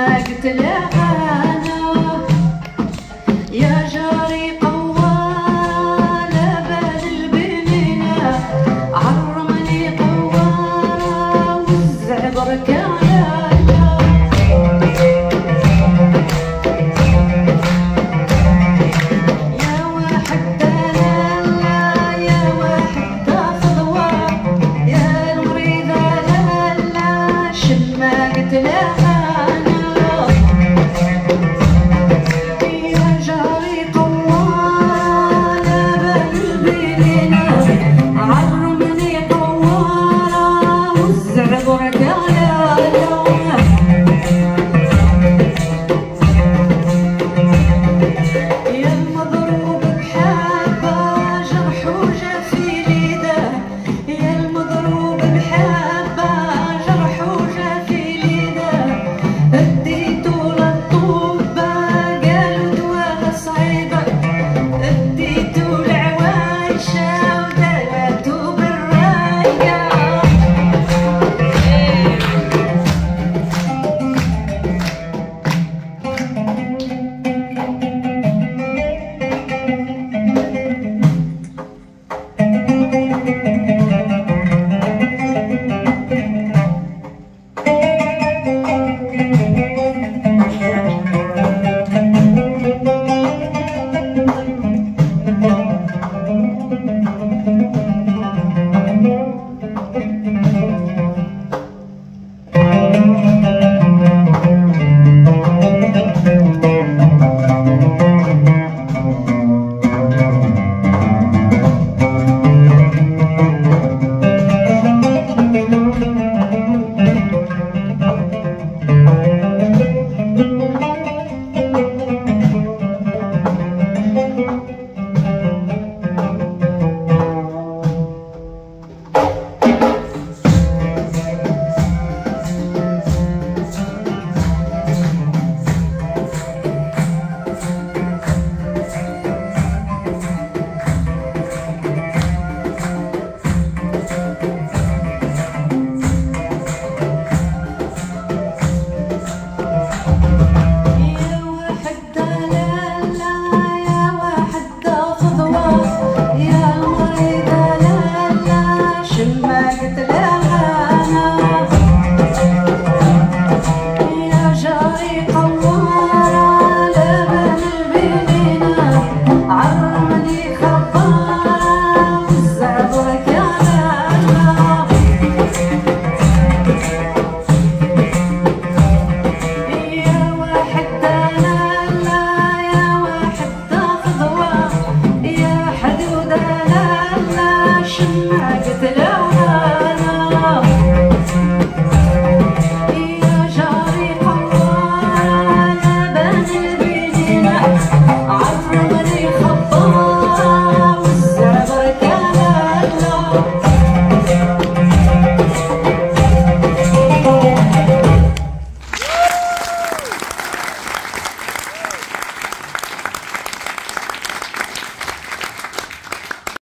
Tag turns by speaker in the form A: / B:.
A: ما قلت لها.